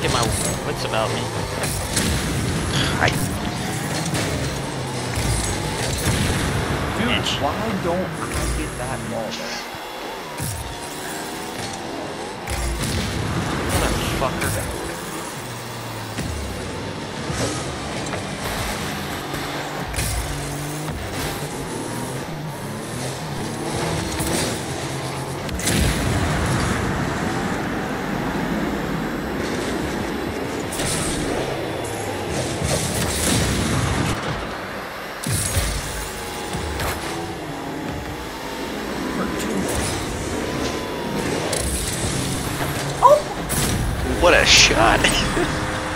get my wits about me. I, Dude, Bitch. why don't I get that ball there? Motherfucker. Oh. what a shot.